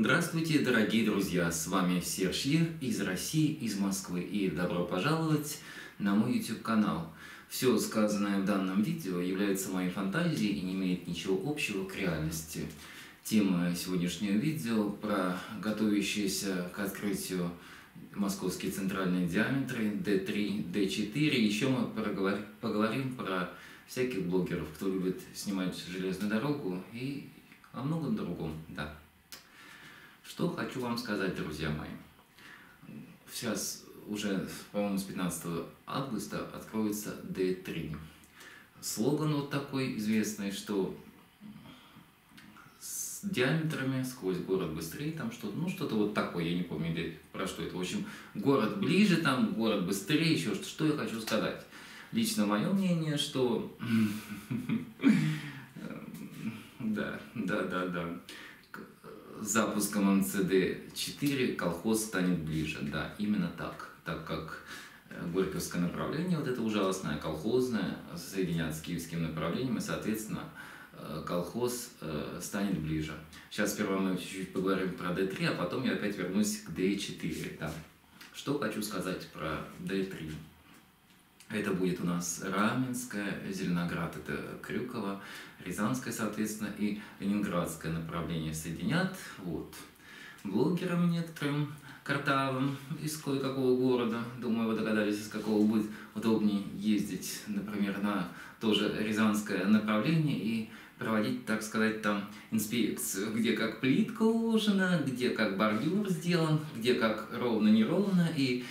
Здравствуйте, дорогие друзья! С вами Серж Ер из России, из Москвы. И добро пожаловать на мой YouTube канал. Все сказанное в данном видео является моей фантазией и не имеет ничего общего к реальности. Тема сегодняшнего видео про готовящиеся к открытию московские центральные диаметры D3, D4. Еще мы поговорим про всяких блогеров, кто любит снимать железную дорогу и о многом другом, да. Что хочу вам сказать, друзья мои. Сейчас уже, по-моему, с 15 августа откроется D3. Слоган вот такой известный, что с диаметрами сквозь город быстрее, там что-то, ну что-то вот такое, я не помню про что это. В общем, город ближе, там город быстрее, еще что, что я хочу сказать. Лично мое мнение, что да, да, да, да запуском МЦД-4 колхоз станет ближе. Да, именно так. Так как э, Горьковское направление, вот это ужасное, колхозное, соединят с киевским направлением, и, соответственно, э, колхоз э, станет ближе. Сейчас сперва мы чуть-чуть поговорим про D3, а потом я опять вернусь к D4. Да. Что хочу сказать про D3. Это будет у нас Раменская, Зеленоград, это Крюково, Рязанское, соответственно, и Ленинградское направление соединят. Вот. Блогерам некоторым, картавым из кое-какого города, думаю, вы догадались, из какого будет удобнее ездить, например, на тоже Рязанское направление и проводить, так сказать, там инспекцию, где как плитка уложена, где как бордюр сделан, где как ровно-неровно, и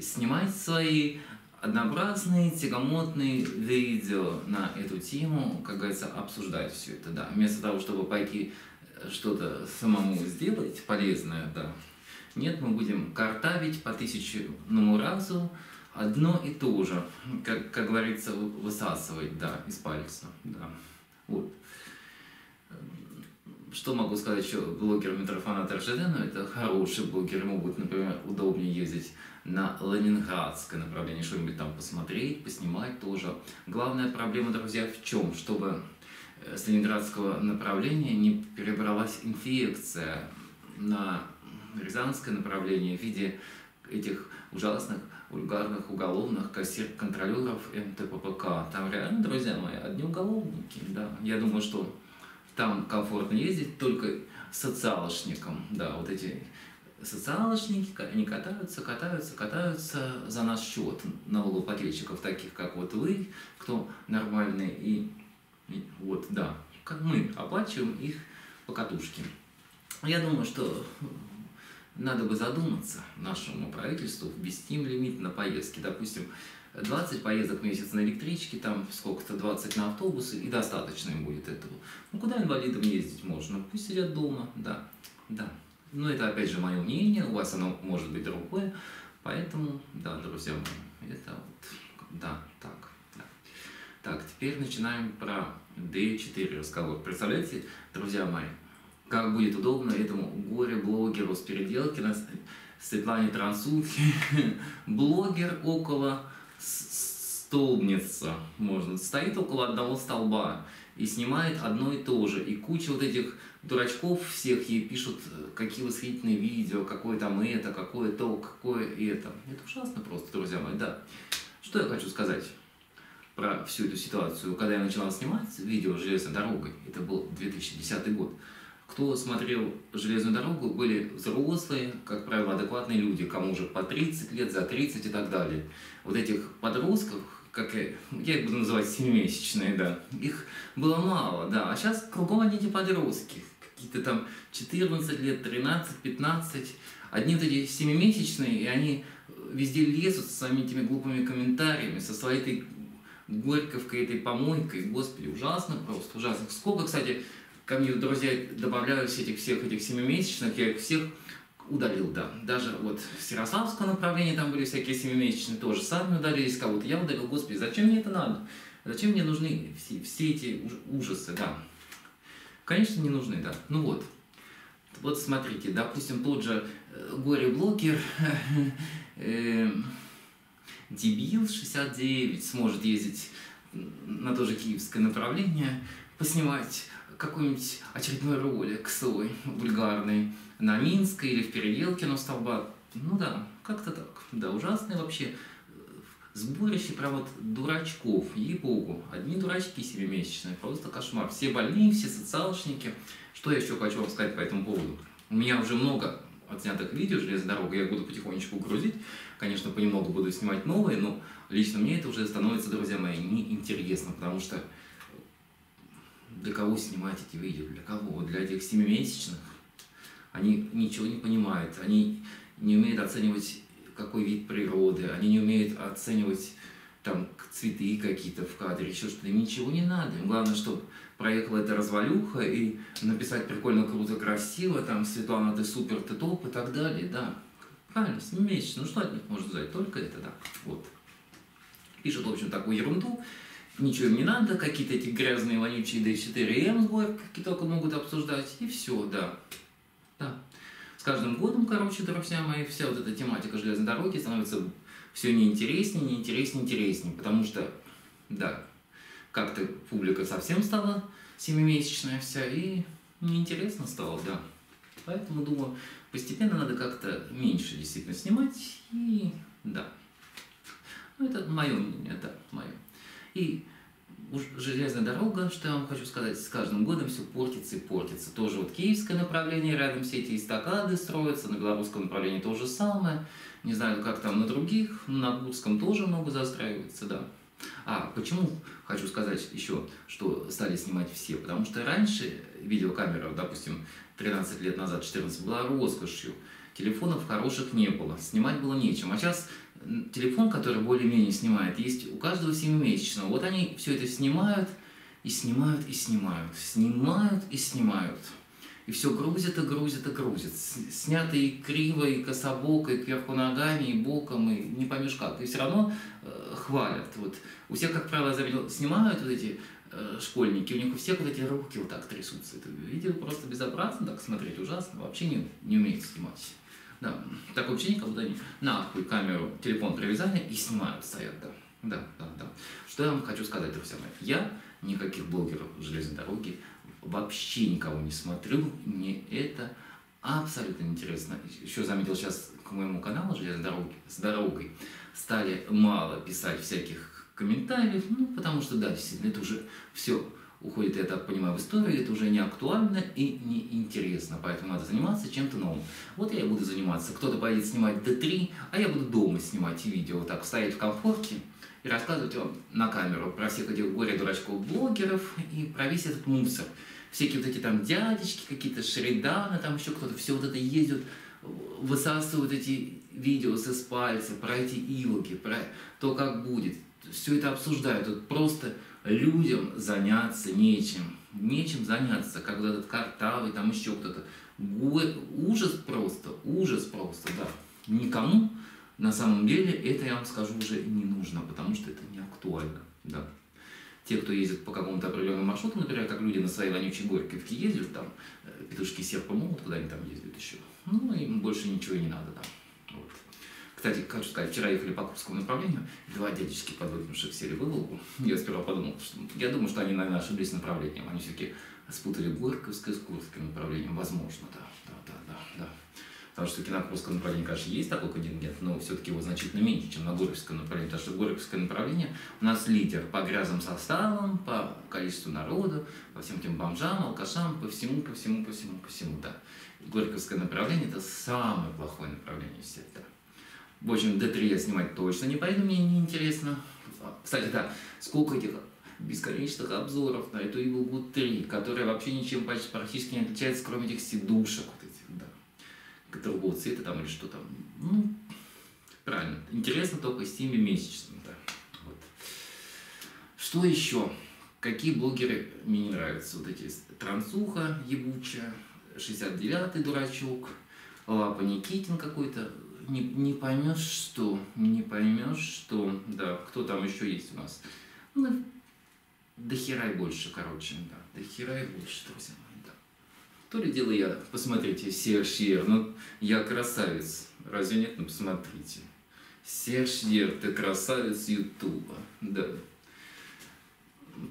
снимать свои однообразные, тягомотные видео на эту тему, как говорится, обсуждать все это, да. Вместо того, чтобы пойти э, что-то самому сделать полезное, да. Нет, мы будем картавить по тысячному разу одно и то же, как, как говорится, высасывать, да, из пальца, да. Вот. Что могу сказать еще блогерам Митрофана ну это хорошие блогеры, могут, например, удобнее ездить на Ленинградское направление, что-нибудь там посмотреть, поснимать тоже. Главная проблема, друзья, в чем? Чтобы э, с ленинградского направления не перебралась инфекция на Рязанское направление в виде этих ужасных вульгарных уголовных кассир-контролеров МТППК. Там реально, друзья мои, одни уголовники, да. Я думаю, что там комфортно ездить только социалошникам, да, вот эти социалочники, они катаются, катаются, катаются за наш счет налогоплательщиков, таких как вот вы, кто нормальный, и, и вот, да, как мы оплачиваем их по катушке. Я думаю, что надо бы задуматься нашему правительству, ввести им лимит на поездки. Допустим, 20 поездок в месяц на электричке, там сколько-то 20 на автобусы, и достаточно им будет этого. Ну, куда инвалидам ездить можно? Пусть сидят дома, да, да. Но это, опять же, мое мнение, у вас оно может быть другое. Поэтому, да, друзья мои, это вот, да, так, да. Так, теперь начинаем про D4 разговор. Представляете, друзья мои, как будет удобно этому горе-блогеру с Переделкина, Светлане Трансутке, блогер около столбница, можно, стоит около одного столба и снимает одно и то же. И куча вот этих дурачков всех ей пишут, какие восхитительные видео, какое там это, какое то, какое это. Это ужасно просто, друзья мои, да. Что я хочу сказать про всю эту ситуацию. Когда я начала снимать видео «Железной дорогой», это был 2010 год, кто смотрел «Железную дорогу», были взрослые, как правило, адекватные люди, кому уже по 30 лет, за 30 и так далее. Вот этих подростков, как я, я их буду называть семимесячные, да, их было мало, да, а сейчас кругом они эти подростки, какие-то там 14 лет, 13, 15, одни вот эти семимесячные, и они везде лезут со своими этими глупыми комментариями, со своей этой горьковкой, этой помойкой, господи, ужасно просто, ужасно. Сколько, кстати, ко мне друзья добавлялись этих всех этих семимесячных, я их всех удалил, да. Даже вот с Ярославского направления там были всякие семимесячные, тоже сами удалились кого-то. Я удалил, господи, зачем мне это надо? Зачем мне нужны все, все эти ужасы, да. Конечно, не нужны, да. Ну вот. Вот смотрите, допустим, тот же э, горе-блогер, э, дебил 69 сможет ездить на то же киевское направление, поснимать какой-нибудь очередной ролик свой, вульгарный, на Минской или в Переделкино столба. Ну да, как-то так. Да, ужасное вообще э, сборище прям вот дурачков, ей-богу. Одни дурачки семимесячные, просто кошмар. Все больные, все социалочники. Что я еще хочу вам сказать по этому поводу? У меня уже много отснятых видео «Железная дорога», я буду потихонечку грузить. Конечно, понемногу буду снимать новые, но лично мне это уже становится, друзья мои, неинтересно, потому что для кого снимать эти видео? Для кого? Для этих семимесячных? Они ничего не понимают, они не умеют оценивать какой вид природы, они не умеют оценивать там цветы какие-то в кадре, еще что-то. Им ничего не надо. Им главное, чтобы проехала эта развалюха и написать прикольно, круто, красиво, там, Светлана, ты супер, ты топ и так далее, да. Правильно, семимесячно. Ну что от них можно ждать? Только это, да. Вот. Пишут, в общем, такую ерунду. Ничего им не надо, какие-то эти грязные, вонючие D4M сборки какие только могут обсуждать, и все, да. Да. С каждым годом, короче, друзья мои, вся вот эта тематика железной дороги становится все неинтереснее, неинтереснее, интереснее, потому что, да, как-то публика совсем стала семимесячная вся, и неинтересно стало, да. Поэтому, думаю, постепенно надо как-то меньше действительно снимать, и да. Ну, это мое мнение, да, мое. И железная дорога, что я вам хочу сказать, с каждым годом все портится и портится. Тоже вот киевское направление, рядом все эти эстакады строятся, на белорусском направлении то же самое. Не знаю, как там на других, на Гудском тоже много застраивается, да. А почему хочу сказать еще, что стали снимать все? Потому что раньше видеокамера, допустим, 13 лет назад, 14, была роскошью. Телефонов хороших не было, снимать было нечем. А сейчас телефон, который более-менее снимает, есть у каждого семимесячного. Вот они все это снимают, и снимают, и снимают, снимают и снимают. И все грузят, и грузят, и грузят. Снято и криво, и кособоко, и кверху ногами, и боком, и не поймешь как. И все равно э, хвалят. Вот. У всех, как правило, заметил, снимают вот эти э, школьники, у них у всех вот эти руки вот так трясутся. Это видео просто безобразно так смотреть, ужасно. Вообще не, не умеют снимать. Да, такое ощущение, как будто они нахуй камеру, телефон привязали и снимают, стоят, да. Да, да, да. Что я вам хочу сказать, друзья мои. Я никаких блогеров железной дороги вообще никого не смотрю. Мне это абсолютно интересно. Еще заметил сейчас к моему каналу «Железной дороги» с дорогой стали мало писать всяких комментариев, ну, потому что, да, действительно, это уже все уходит, я так понимаю, в историю, это уже не актуально и не интересно, поэтому надо заниматься чем-то новым. Вот я и буду заниматься. Кто-то поедет снимать D3, а я буду дома снимать видео, вот так стоять в комфорте и рассказывать вам на камеру про всех этих горе-дурачков-блогеров и про весь этот мусор. Всякие вот эти там дядечки, какие-то шреданы, там еще кто-то, все вот это ездят, высасывают эти видео с пальца, про эти илоги, про то, как будет. Все это обсуждают. Тут просто людям заняться нечем. Нечем заняться, когда этот картавый, там еще кто-то. Ужас просто, ужас просто, да. Никому на самом деле это, я вам скажу, уже не нужно, потому что это не актуально, да. Те, кто ездит по какому-то определенному маршруту, например, как люди на своей вонючей Горьковке ездят, там, э, петушки серпа могут, куда они там ездят еще. Ну, им больше ничего и не надо, да. Вот. Кстати, хочу сказать, вчера ехали по Курскому направлению, два дядечки, подвыпивших, сели в Иволгу. Я сперва подумал, что я думаю, что они, наверное, ошиблись направлением. Они все-таки спутали Горьковское с Курским направлением. Возможно, да, да, да, да, да. Потому что на Курском направлении, конечно, есть такой контингент, но все-таки его значительно меньше, чем на Горьковском направлении. Потому что Горьковское направление у нас лидер по грязным составам, по количеству народу, по всем этим бомжам, алкашам, по всему, по всему, по всему, по всему, да. Горьковское направление – это самое плохое направление из всех, да. В общем, D3 я снимать точно не пойду, мне не интересно. Кстати, да, сколько этих бесконечных обзоров на эту Evil 3, которая вообще ничем практически не отличается, кроме этих сидушек вот этих, да, другого цвета там или что там. Ну, правильно. Интересно только с теми месячными, да. Вот. Что еще? Какие блогеры мне не нравятся? Вот эти Трансуха ебучая, 69-й дурачок, Лапа Никитин какой-то, не, не поймешь что, не поймешь что, да, кто там еще есть у нас. Ну, до хера и больше, короче, да, до хера и больше, друзья мои, да. То ли дело я, посмотрите, Серж Ер, ну, я красавец, разве нет, ну, посмотрите. Серж Ер, ты красавец Ютуба, да.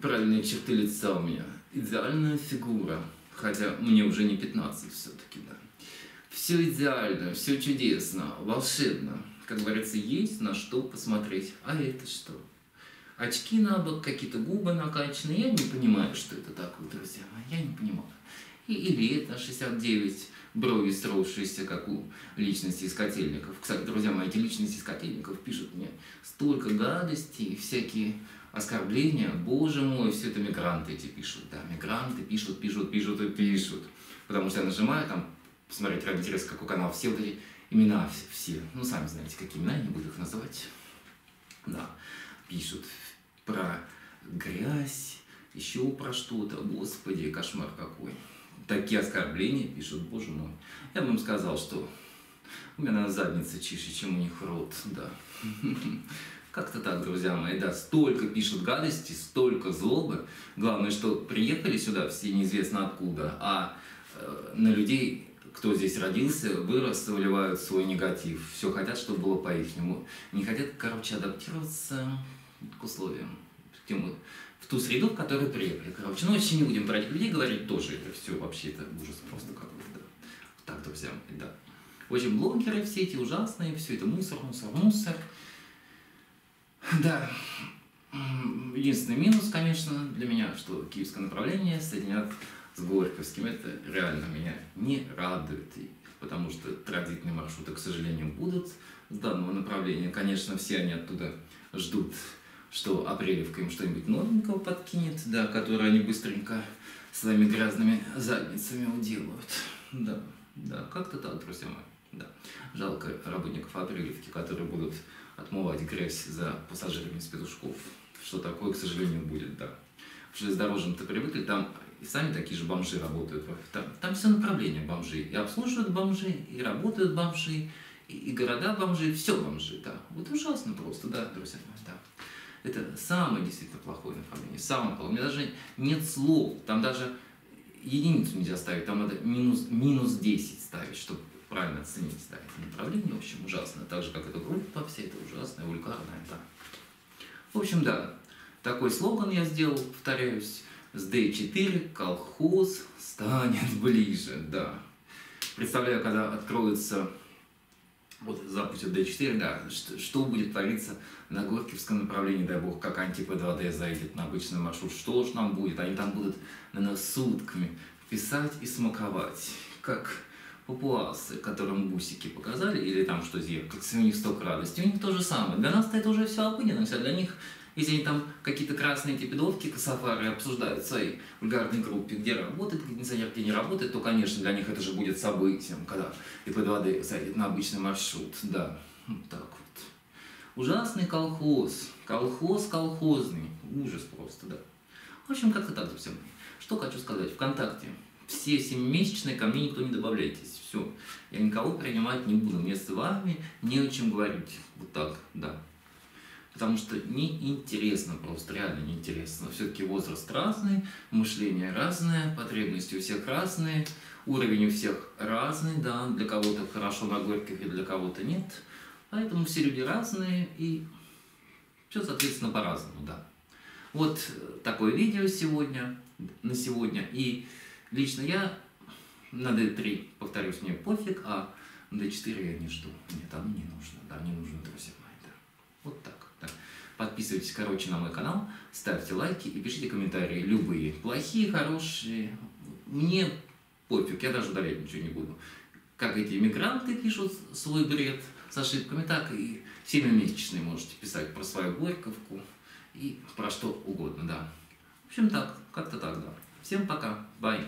Правильные черты лица у меня, идеальная фигура, хотя мне уже не 15 все-таки, да. все идеально, все чудесно, волшебно. Как говорится, есть на что посмотреть. А это что? Очки на бок, какие-то губы накачаны. Я не понимаю, что это такое, друзья. Я не понимаю. И, или это 69 брови сросшиеся, как у личности из котельников. Кстати, друзья мои, эти личности из котельников пишут мне столько гадостей, всякие оскорбления. Боже мой, все это мигранты эти пишут. Да, мигранты пишут, пишут, пишут и пишут. Потому что я нажимаю там, посмотреть ради интереса, какой канал, все вот эти имена все, ну, сами знаете, какие имена, не буду их называть. Да, пишут про грязь, еще про что-то. Господи, кошмар какой такие оскорбления пишут, боже мой. Я бы им сказал, что у меня, наверное, задница чище, чем у них рот, да. Как-то так, друзья мои, да, столько пишут гадости, столько злобы. Главное, что приехали сюда все неизвестно откуда, а э, на людей, кто здесь родился, вырос, выливают свой негатив. Все хотят, чтобы было по-ихнему. Не хотят, короче, адаптироваться к условиям, к тем в ту среду, в которую приехали. Короче, ну, вообще не будем про этих людей говорить, тоже это все вообще, это ужас просто какой-то, так, друзья мои, да. В общем, блогеры все эти ужасные, все это мусор, мусор, мусор. Да, единственный минус, конечно, для меня, что киевское направление соединят с Горьковским. Это реально меня не радует, потому что транзитные маршруты, к сожалению, будут с данного направления. Конечно, все они оттуда ждут что Апрелевка им что-нибудь новенького подкинет, да, которое они быстренько своими грязными задницами уделают. Да, да, как-то так, друзья мои. Да. Жалко работников Апрелевки, которые будут отмывать грязь за пассажирами с петушков. Что такое, к сожалению, будет, да. В железнодорожном-то привыкли, там и сами такие же бомжи работают. Там, там все направления бомжи. И обслуживают бомжи, и работают бомжи, и, и города бомжи, все бомжи, да. Вот ужасно просто, да, друзья мои, да. Это самое действительно плохое направление, самое плохое. У меня даже нет слов, там даже единицу нельзя ставить, там надо минус, минус 10 ставить, чтобы правильно оценить да, это направление, в общем, ужасно. Так же, как эта группа, все это ужасное, вульгарное, да. В общем, да, такой слоган я сделал, повторяюсь, с D4 колхоз станет ближе, да. Представляю, когда откроется вот запустят D4, да, что, что будет твориться на Горьковском направлении, дай бог, как анти-ПДВД зайдет на обычный маршрут, что же нам будет? Они там будут, наверное, сутками писать и смаковать, как папуасы, которым бусики показали, или там что зеркало, у них столько радости, у них то же самое. Для нас это уже все обыденность, а для них если они там какие-то красные эти педовки, кософары обсуждают в своей вульгарной группе, где работает кондиционер, где не работает, то, конечно, для них это же будет событием, когда ИП-2D сойдет на обычный маршрут. Да, вот так вот. Ужасный колхоз. Колхоз колхозный. Ужас просто, да. В общем, как-то так, друзья мои. Что хочу сказать. Вконтакте. Все семимесячные ко мне никто не добавляйтесь. Все. Я никого принимать не буду. Мне с вами не о чем говорить. Вот так, да потому что неинтересно, просто реально неинтересно. Все-таки возраст разный, мышление разное, потребности у всех разные, уровень у всех разный, да, для кого-то хорошо на горьких и для кого-то нет. Поэтому все люди разные и все, соответственно, по-разному, да. Вот такое видео сегодня, на сегодня. И лично я на D3, повторюсь, мне пофиг, а на D4 я не жду. Нет, оно не нужно, да, не нужно, друзья мои, да. Вот так. Подписывайтесь, короче, на мой канал, ставьте лайки и пишите комментарии, любые, плохие, хорошие. Мне пофиг, я даже удалять ничего не буду. Как эти иммигранты пишут свой бред с ошибками, так и семимесячные можете писать про свою Горьковку и про что угодно, да. В общем, так, как-то так, да. Всем пока, бай.